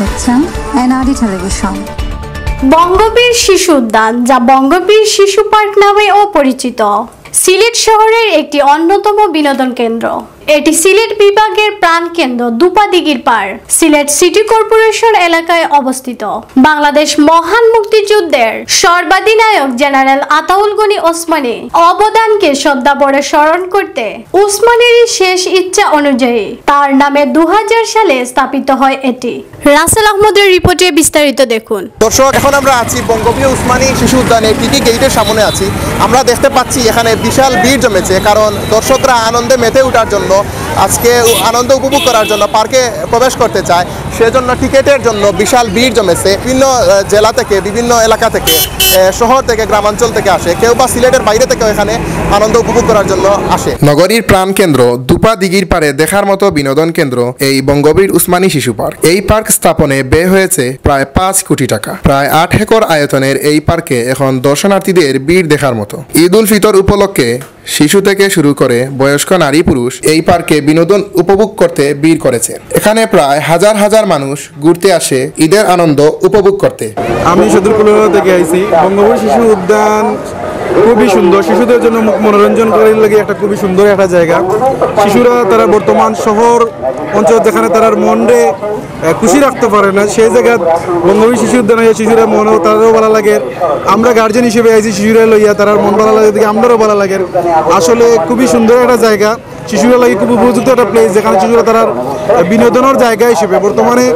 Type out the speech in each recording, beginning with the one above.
দেখছেন NRD television. Bangabir শিশু উদ্যান, যা বঙ্গবীর শিশু পার্ক নামেও পরিচিত সিলেট শহরের একটি অন্যতম বিনোদন কেন্দ্র। এটি সিলেট বিভাগের প্রাণকেন্দ্র দুপাদিগির পার সিলেট সিটি কর্পোরেশন এলাকায় অবস্থিত। বাংলাদেশ মহান মুক্তিযুদ্ধের সর্বাধিনায়ক জেনারেল আতাউল গনি ওসমানী অবদানকে শ্রদ্ধাভরে স্মরণ করতে উসমানেরই শেষ ইচ্ছা অনুযায়ী তার নামে দু হাজার সালে স্থাপিত হয় এটি। রাসেল আহমদের রিপোর্টে বিস্তারিত দেখুন। দর্শক, এখন আমরা আছি বঙ্গবীর উসমানী শিশু উদ্যানে টিকি গেটের সামনে আছি। আমরা দেখতে পাচ্ছি এখানে বিশাল ভিড় জমেছে, কারণ দর্শকরা আনন্দে মেতে ওঠার জন্য আজকে আনন্দ উপভোগ করার জন্য পার্কে প্রবেশ করতে চায়। সেজন্য টিকেটের জন্য বিশাল ভিড় জমেছে। বিভিন্ন জেলা থেকে, বিভিন্ন এলাকা থেকে শহর থেকে, গ্রামাঞ্চল থেকে আসে। কেউ বা সিলেটের বাইরে থেকেও এখানে আনন্দ উপভোগ করার জন্য আসে। নগরীর প্রাণকেন্দ্র দুপা দিঘির পারে দেখার মতো বিনোদন কেন্দ্র এই বঙ্গবীর উসমানী শিশু পার্ক। এই পার্ক স্থাপনে ব্যয় হয়েছে প্রায় পাঁচ কোটি টাকা। প্রায় আট একর আয়তনের এই পার্কে এখন দর্শনার্থীদের ভিড় দেখার মতো। ঈদ উল ফিতর উপলক্ষে শিশু থেকে শুরু করে বয়স্ক নারী পুরুষ এই পার্কে বিনোদন উপভোগ করতে ভিড় করেছে। এখানে প্রায় হাজার হাজার মানুষ ঘুরতে আসে, ঈদের আনন্দ উপভোগ করতে। আমি সদরপুর থেকে আইছি। বঙ্গবন্ধু শিশু উদ্যান খুবই সুন্দর। শিশুদের জন্য মনোরঞ্জন করার লাগে একটা খুবই সুন্দর একটা জায়গা। শিশুরা তারা বর্তমান শহর অঞ্চল যেখানে তারা মনে খুশি রাখতে পারে না, সেই জায়গা বঙ্গবী শিশু উদ্যান শিশুরা মনও তারাও ভালো লাগে। আমরা গার্জেন হিসেবে আইছি শিশুরা লইয়া তারা মন ভালো লাগে আমরাও ভালো লাগে। আসলে খুবই সুন্দর একটা জায়গা। শিশুরা লাগে খুব উপযুক্ত একটা প্লেস যেখানে শিশুরা তারা বিনোদনের জায়গা হিসেবে বর্তমানে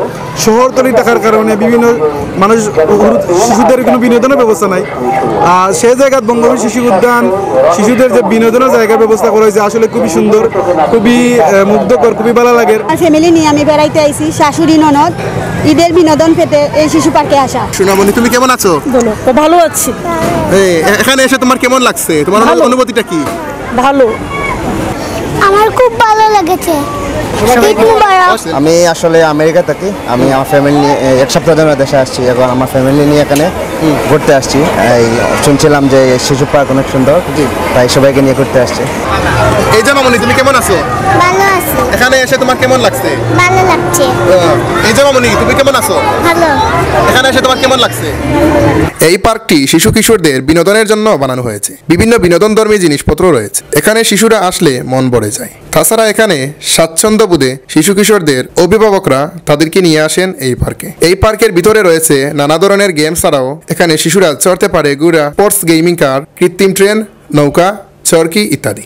শহরতলি থাকার কারণে বিভিন্ন মানুষ শিশুদের কোনো বিনোদনের ব্যবস্থা নাই। আর সেই জায়গায় বঙ্গবন্ধু শিশু উদ্যান শিশুদের যে বিনোদনের জায়গার ব্যবস্থা করা হয়েছে আসলে খুবই সুন্দর খুবই আহ, মুগ্ধকর খুবই ভালো লাগে। ফ্যামিলি নিয়ে আমি বেড়াইতে আইছি শাশুড়ি ননদ ঈদের বিনোদন পেতে এই শিশু পার্কে আসা। সোনামণি তুমি কেমন আছো? বলো তো ভালো আছি। এখানে এসে তোমার কেমন লাগছে? তোমার ভালো। অনুভূতিটা কি? ভালো। আমার খুব ভালো লেগেছে। আমি আসলে আমেরিকা থাকি। আমি আমার ফ্যামিলি নিয়ে এক সপ্তাহ ধরে দেশে আসছি এবং আমার ফ্যামিলি নিয়ে এখানে ঘুরতে আসছি। এই শুনছিলাম যে এই শিশু পার্ক অনেক সুন্দর। তাই সবাইকে নিয়ে ঘুরতে আসছি। এই জন্য তুমি কেমন আছো? ভালো আছি। এখানে এসে তোমার কেমন লাগছে? ভালো লাগছে। এই যে মামনি তুমি কেমন আছো? ভালো। এখানে এসে তোমার কেমন লাগছে? এই পার্কটি শিশু কিশোরদের বিনোদনের জন্য বানানো হয়েছে। বিভিন্ন বিনোদন বিনোদনধর্মী জিনিসপত্র রয়েছে। এখানে শিশুরা আসলে মন ভরে যায়। তাছাড়া এখানে স্বাচ্ছন্দ্য বোধে শিশু কিশোরদের অভিভাবকরা তাদেরকে নিয়ে আসেন এই পার্কে। এই পার্কের ভিতরে রয়েছে নানা ধরনের গেম ছাড়াও এখানে শিশুরা চড়তে পারে গুড়া স্পোর্টস গেমিং কার কৃত্রিম ট্রেন নৌকা চরকি ইত্যাদি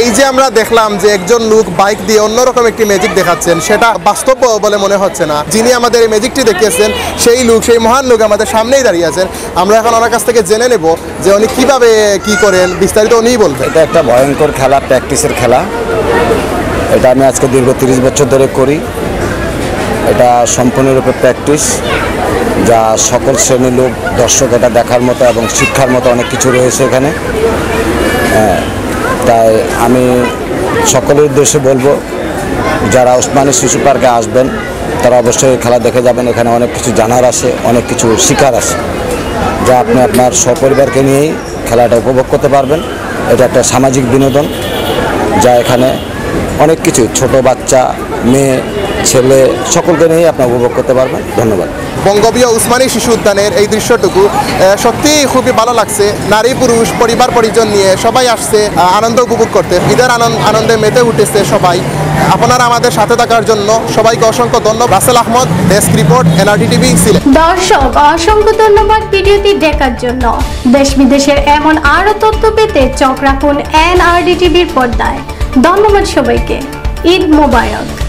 এই যে আমরা দেখলাম যে একজন লোক বাইক দিয়ে অন্যরকম একটি ম্যাজিক দেখাচ্ছেন। সেটা বাস্তব বলে মনে হচ্ছে না। যিনি আমাদের এই ম্যাজিকটি দেখিয়েছেন সেই লোক সেই মহান লোক আমাদের সামনেই দাঁড়িয়ে আছেন। আমরা এখন ওনার কাছ থেকে জেনে নেব যে উনি কীভাবে কি করেন। বিস্তারিত উনিই বলবেন। এটা একটা ভয়ঙ্কর খেলা প্র্যাকটিসের খেলা। এটা আমি আজকে দীর্ঘ তিরিশ বছর ধরে করি। এটা সম্পূর্ণরূপে প্র্যাকটিস যা সকল শ্রেণির লোক দর্শক এটা দেখার মতো এবং শিক্ষার মতো অনেক কিছু রয়েছে এখানে। হ্যাঁ, তাই আমি সকলের উদ্দেশ্যে বলব, যারা ওসমানী শিশু পার্কে আসবেন, তারা অবশ্যই খেলা দেখে যাবেন। এখানে অনেক কিছু জানার আছে, অনেক কিছু শিকার আছে, যা আপনি আপনার সপরিবারকে নিয়েই খেলাটা উপভোগ করতে পারবেন। এটা একটা সামাজিক বিনোদন, যা এখানে অনেক কিছু, ছোট বাচ্চা, মেয়ে, ছেলে, সকলকে নিয়েই আপনি উপভোগ করতে পারবেন। ধন্যবাদ। বঙ্গবীয় উসমানী শিশু উদ্যানের এই দৃশ্যটুকু আহ, সত্যিই খুবই ভালো লাগছে। নারী পুরুষ পরিবার পরিজন নিয়ে সবাই আসছে আনন্দ উপভোগ করতে। ঈদের আনন্দ মেতে উঠেছে সবাই। আপনারা আমাদের সাথে থাকার জন্য সবাইকে অসংখ্য ধন্যবাদ। Rasel Ahmad desk report NRD TV Sylhet. দর্শক অসংখ্য ধন্যবাদ ভিডিওটি দেখার জন্য। দেশ বিদেশের এমন আরও তথ্য পেতে চোখ রাখুন এনআরডি টিভির পর্দায়। ধন্যবাদ সবাইকে। ঈদ মোবারক।